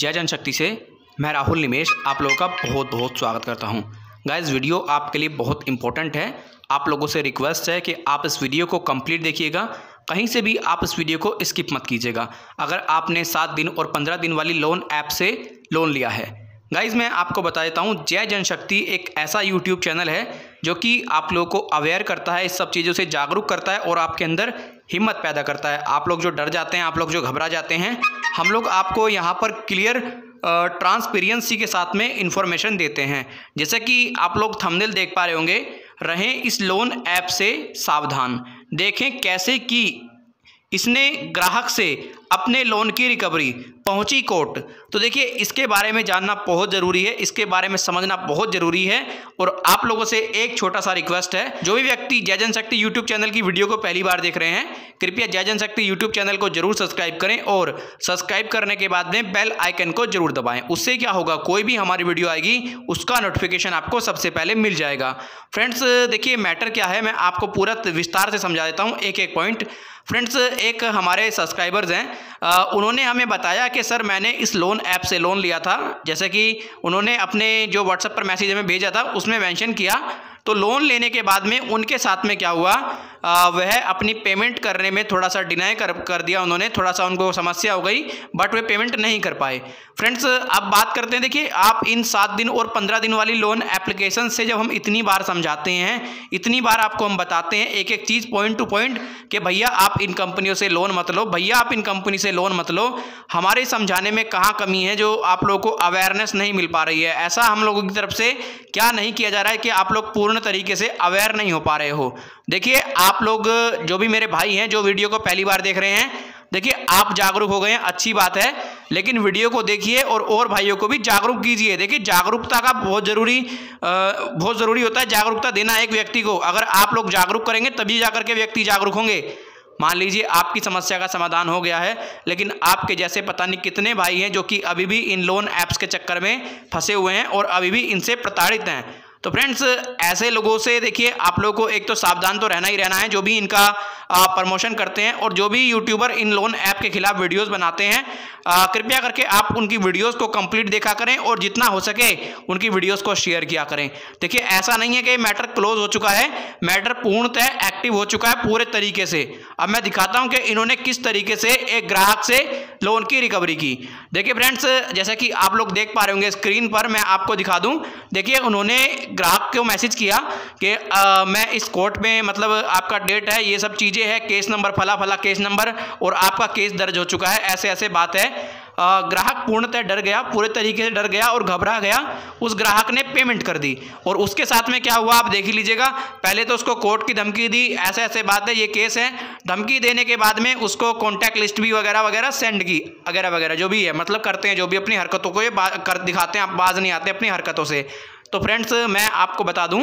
जय जनशक्ति से मैं राहुल निमेश, आप लोगों का बहुत बहुत स्वागत करता हूँ। गाइस वीडियो आपके लिए बहुत इंपॉर्टेंट है। आप लोगों से रिक्वेस्ट है कि आप इस वीडियो को कंप्लीट देखिएगा। कहीं से भी आप इस वीडियो को स्किप मत कीजिएगा। अगर आपने सात दिन और पंद्रह दिन वाली लोन ऐप से लोन लिया है। गाइज़ मैं आपको बता देता हूँ, जय जनशक्ति एक ऐसा यूट्यूब चैनल है जो कि आप लोगों को अवेयर करता है, इस सब चीज़ों से जागरूक करता है और आपके अंदर हिम्मत पैदा करता है। आप लोग जो डर जाते हैं, आप लोग जो घबरा जाते हैं, हम लोग आपको यहाँ पर क्लियर ट्रांसपेरेंसी के साथ में इंफॉर्मेशन देते हैं। जैसे कि आप लोग थंबनेल देख पा रहे होंगे, रहें इस लोन ऐप से सावधान। देखें कैसे कि इसने ग्राहक से अपने लोन की रिकवरी पहुँची कोर्ट। तो देखिए, इसके बारे में जानना बहुत ज़रूरी है, इसके बारे में समझना बहुत ज़रूरी है और आप लोगों से एक छोटा सा रिक्वेस्ट है। जो भी व्यक्ति जय जनशक्ति यूट्यूब चैनल की वीडियो को पहली बार देख रहे हैं, कृपया जय जनशक्ति यूट्यूब चैनल को ज़रूर सब्सक्राइब करें और सब्सक्राइब करने के बाद में बेल आइकन को ज़रूर दबाएँ। उससे क्या होगा, कोई भी हमारी वीडियो आएगी, उसका नोटिफिकेशन आपको सबसे पहले मिल जाएगा। फ्रेंड्स देखिए मैटर क्या है, मैं आपको पूरा विस्तार से समझा देता हूँ। एक एक पॉइंट फ्रेंड्स एक हमारे सब्सक्राइबर्स हैं। उन्होंने हमें बताया कि, सर, मैंने इस लोन ऐप से लोन लिया था। जैसे कि उन्होंने अपने जो व्हाट्सएप पर मैसेज हमें भेजा था, उसमें मेंशन किया। तो लोन लेने के बाद में उनके साथ में क्या हुआ? वह अपनी पेमेंट करने में थोड़ा सा डिनाई कर कर दिया उन्होंने, थोड़ा सा उनको समस्या हो गई बट वे पेमेंट नहीं कर पाए। फ्रेंड्स अब बात करते हैं, देखिए, आप इन सात दिन और पंद्रह दिन वाली लोन एप्लीकेशन से जब हम इतनी बार समझाते हैं, इतनी बार आपको हम बताते हैं, एक एक चीज़ पॉइंट टू पॉइंट कि भैया आप इन कंपनियों से लोन मत लो, भैया आप इन कंपनी से लोन मत लो, हमारे समझाने में कहाँ कमी है जो आप लोगों को अवेयरनेस नहीं मिल पा रही है? ऐसा हम लोगों की तरफ़ से क्या नहीं किया जा रहा है कि आप लोग पूर्ण तरीके से अवेयर नहीं हो पा रहे हो? देखिए आप लोग जो भी मेरे भाई हैं, जो वीडियो को पहली बार देख रहे हैं, देखिए, आप जागरूक हो गए हैं, अच्छी बात है, लेकिन वीडियो को देखिए और और भाइयों को भी जागरूक कीजिए। देखिए, जागरूकता का बहुत ज़रूरी बहुत ज़रूरी होता है जागरूकता देना एक व्यक्ति को। अगर आप लोग जागरूक करेंगे, तभी जाकर के व्यक्ति जागरूक होंगे। मान लीजिए, आपकी समस्या का समाधान हो गया है, लेकिन आपके जैसे पता नहीं कितने भाई हैं, जो कि अभी भी इन लोन ऐप्स के चक्कर में फंसे हुए हैं और अभी भी इनसे प्रताड़ित हैं। तो फ्रेंड्स ऐसे लोगों से देखिए, आप लोगों को एक तो सावधान तो रहना ही रहना है, जो भी इनका प्रमोशन करते हैं और जो भी यूट्यूबर इन लोन ऐप के खिलाफ वीडियोस बनाते हैं कृपया करके आप उनकी वीडियोस को कंप्लीट देखा करें और जितना हो सके उनकी वीडियोस को शेयर किया करें। देखिए, ऐसा नहीं है कि मैटर क्लोज हो चुका है मैटर पूर्णतः एक्टिव हो चुका है पूरे तरीके से। अब मैं दिखाता हूँ कि इन्होंने किस तरीके से एक ग्राहक से लोन की रिकवरी की। देखिए फ्रेंड्स जैसा कि आप लोग देख पा रहे होंगे स्क्रीन पर, मैं आपको दिखा दूँ। देखिए, उन्होंने ग्राहक को मैसेज किया कि मैं इस कोर्ट में मतलब आपका डेट है, ये सब चीज़ें है, केस नंबर फला फला केस नंबर और आपका केस दर्ज हो चुका है, ऐसे ऐसे बात है। ग्राहक पूर्णतः डर गया, पूरे तरीके से डर गया और घबरा गया। उस ग्राहक ने पेमेंट कर दी और उसके साथ में क्या हुआ, आप देख ही लीजिएगा, पहले तो उसको कोर्ट की धमकी दी, ऐसे ऐसे बात है, ये केस है। धमकी देने के बाद में उसको कॉन्टैक्ट लिस्ट भी वगैरह वगैरह सेंड की, वगैरह वगैरह, जो भी है मतलब करते हैं, जो भी अपनी हरकतों को ये कर दिखाते हैं, आप बाज नहीं आते अपनी हरकतों से। तो फ्रेंड्स मैं आपको बता दूँ,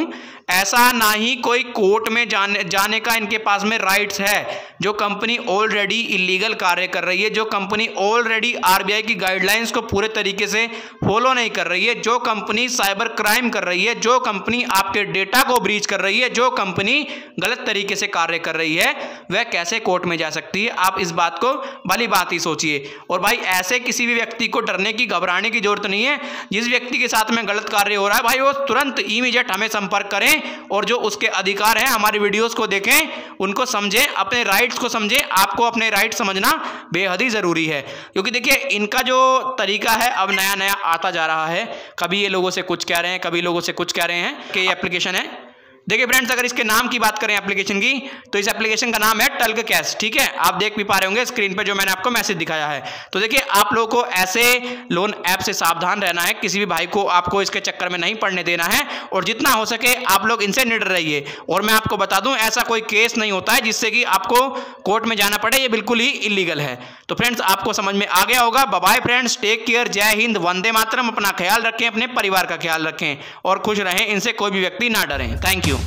ऐसा ना ही कोई कोर्ट में जाने जाने का इनके पास में राइट्स है, जो कंपनी ऑलरेडी इलीगल कार्य कर रही है, जो कंपनी ऑलरेडी आरबीआई की गाइडलाइंस को पूरे तरीके से फॉलो नहीं कर रही है, जो कंपनी साइबर क्राइम कर रही है, जो कंपनी आपके डेटा को ब्रीच कर रही है, जो कंपनी गलत तरीके से कार्य कर रही है, वह कैसे कोर्ट में जा सकती है? आप इस बात को भली बात ही सोचिए। और भाई, ऐसे किसी भी व्यक्ति को डरने की, घबराने की ज़रूरत नहीं है। जिस व्यक्ति के साथ में गलत कार्य हो रहा है, भाई वो तुरंत इमीडिएट हमें संपर्क करें और जो उसके अधिकार हैं, हमारी वीडियोस को देखें, उनको समझें, अपने राइट्स को समझें, आपको अपने राइट समझना बेहद ही ज़रूरी है। क्योंकि देखिए, इनका जो तरीका है, अब नया नया आता जा रहा है। कभी ये लोगों से कुछ कह रहे हैं, कभी लोगों से कुछ कह रहे हैं कि ये एप्लीकेशन है। देखिए फ्रेंड्स अगर इसके नाम की बात करें एप्लीकेशन की तो इस एप्लीकेशन का नाम है टल्क कैश ठीक है? आप देख भी पा रहे होंगे स्क्रीन पर जो मैंने आपको मैसेज दिखाया है। तो देखिए, आप लोगों को ऐसे लोन ऐप से सावधान रहना है। किसी भी भाई को आपको इसके चक्कर में नहीं पड़ने देना है। और जितना हो सके आप लोग इनसे निडर रहिए। और मैं आपको बता दूँ, ऐसा कोई केस नहीं होता है जिससे कि आपको कोर्ट में जाना पड़े। ये बिल्कुल ही इलीगल है। तो फ्रेंड्स आपको समझ में आ गया होगा। बाय फ्रेंड्स टेक केयर जय हिंद, वंदे मातरम। अपना ख्याल रखें, अपने परिवार का ख्याल रखें। और खुश रहें, इनसे कोई भी व्यक्ति ना डरें। Thank you